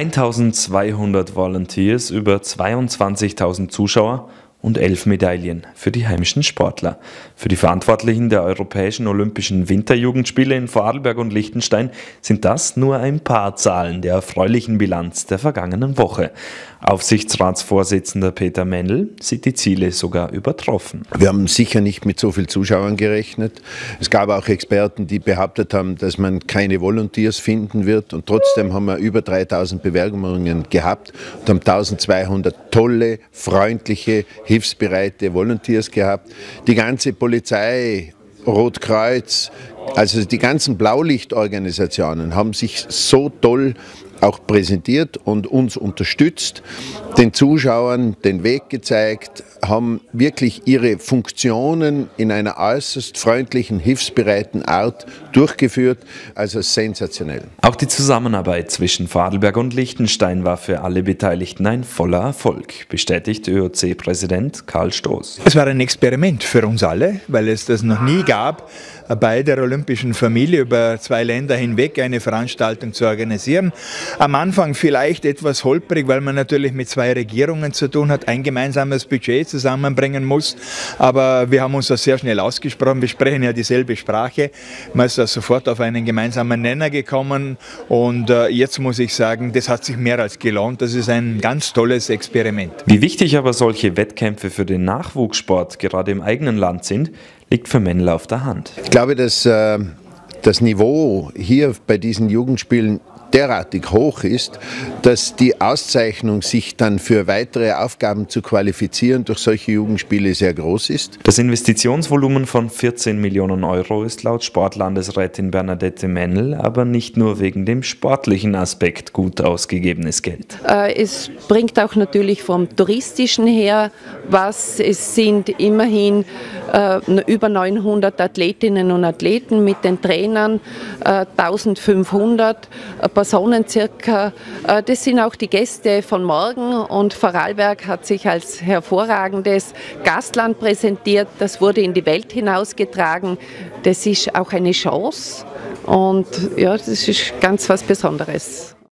1200 Volunteers, über 22.000 Zuschauer und elf Medaillen für die heimischen Sportler. Für die Verantwortlichen der Europäischen Olympischen Winterjugendspiele in Vorarlberg und Liechtenstein sind das nur ein paar Zahlen der erfreulichen Bilanz der vergangenen Woche. Aufsichtsratsvorsitzender Peter Mendel sieht die Ziele sogar übertroffen. Wir haben sicher nicht mit so vielen Zuschauern gerechnet. Es gab auch Experten, die behauptet haben, dass man keine Volunteers finden wird und trotzdem haben wir über 3000 Bewerbungen gehabt und haben 1200 tolle, freundliche, hilfsbereite Volunteers gehabt. Die ganze Polizei, Rotkreuz, also die ganzen Blaulichtorganisationen haben sich so toll auch präsentiert und uns unterstützt, den Zuschauern den Weg gezeigt, haben wirklich ihre Funktionen in einer äußerst freundlichen, hilfsbereiten Art durchgeführt. Also sensationell. Auch die Zusammenarbeit zwischen Vorarlberg und Liechtenstein war für alle Beteiligten ein voller Erfolg, bestätigt ÖOC-Präsident Karl Stoß. Es war ein Experiment für uns alle, weil es das noch nie gab, bei der olympischen Familie über zwei Länder hinweg eine Veranstaltung zu organisieren. Am Anfang vielleicht etwas holprig, weil man natürlich mit zwei Regierungen zu tun hat, ein gemeinsames Budget zusammenbringen muss. Aber wir haben uns das sehr schnell ausgesprochen. Wir sprechen ja dieselbe Sprache. Man ist da sofort auf einen gemeinsamen Nenner gekommen. Und äh, jetzt muss ich sagen, das hat sich mehr als gelohnt. Das ist ein ganz tolles Experiment. Wie wichtig aber solche Wettkämpfe für den Nachwuchssport gerade im eigenen Land sind, liegt für Männler auf der Hand. Ich glaube, dass äh, das Niveau hier bei diesen Jugendspielen derartig hoch ist, dass die Auszeichnung, sich dann für weitere Aufgaben zu qualifizieren durch solche Jugendspiele sehr groß ist. Das Investitionsvolumen von 14 Millionen Euro ist laut Sportlandesrätin Bernadette Mennel aber nicht nur wegen dem sportlichen Aspekt gut ausgegebenes Geld. Äh, es bringt auch natürlich vom touristischen her was. Es sind immerhin äh, über 900 Athletinnen und Athleten mit den Trainern, 1500 äh, Personen circa. Äh, das sind auch die Gäste von morgen und Vorarlberg hat sich als hervorragendes Gastland präsentiert. Das wurde in die Welt hinausgetragen. Das ist auch eine Chance und ja, das ist ganz was Besonderes.